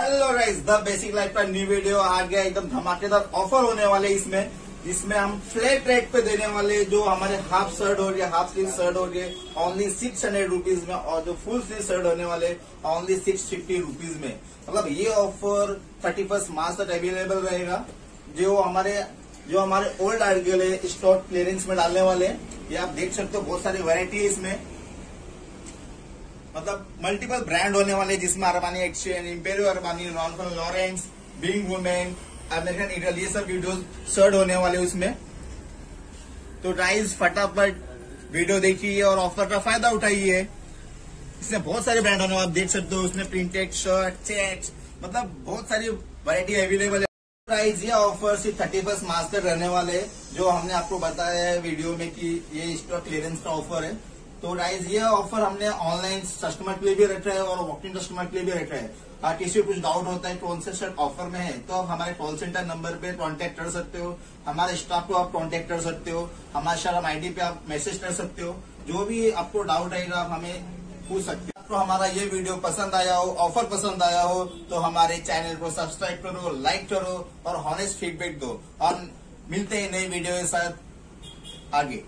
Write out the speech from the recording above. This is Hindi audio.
Hello guys the basic life का न्यू वीडियो आ गया, एकदम धमाकेदार ऑफ़र होने वाले इसमें। जिसमें हम फ्लैट रेट पे देने वाले जो हमारे हाफ़ शर्ट हो गए हाफ़ स्लीव शर्ट हो गए ओनली सिक्स हंड्रेड रुपीज़ में, और जो फुल स्लीव शर्ट होने वाले ओनली सिक्स फिफ्टी रुपीज़ में। मतलब ये ऑफ़र थर्टी फ़र्स्ट मार्च तक अवेलेबल रहेगा। जो हमारे जो हमारे ओल्ड आर्टिकल है स्टॉक क्लियरेंस में डालने वाले ये आप देख सकते हो, बहुत सारी वेरायटी है इसमें मतलब मल्टीपल ब्रांड होने वाले, जिसमें Armani Exchange Emporio Armani Ralph Lauren being women American इटल ये सब वीडियो शर्ट होने वाले उसमें। तो गाइस फटाफट वीडियो देखिए और ऑफ़र का फ़ायदा उठाइए। इसमें बहुत सारे ब्रांड होने वाले, आप देख सकते हो, उसमें प्रिंटेड शर्ट चेक्स मतलब बहुत सारी वैरायटी अवेलेबल है। प्राइस ये ऑफ़र सिर्फ़ थर्टी फ़र्स्ट मार्च तक रहने वाले जो हमने आपको बताया है वीडियो में कि ये स्टॉक क्लियरेंस का ऑफ़र है। तो राइज ये ऑफ़र हमने ऑनलाइन कस्टमर के लिए भी रखा है और वॉकिंग कस्टमर के लिए भी रखा है। और किसी को कुछ डाउट होता है कौन से शर्ट ऑफ़र में है तो आप हमारे कॉल सेंटर नंबर पे कांटेक्ट कर सकते हो। हमारे स्टाफ को आप कांटेक्ट कर सकते हो। हमारे शर्म आईडी पे आप मैसेज कर सकते हो। जो भी आपको डाउट आएगा, आप हमें पूछ सकते हो। आपको हमारा ये वीडियो पसंद आया हो ऑफ़र पसंद आया हो तो हमारे चैनल को सब्सक्राइब करो लाइक करो और हॉनेस्ट फीडबैक दो। और मिलते हैं नई वीडियो के साथ आगे।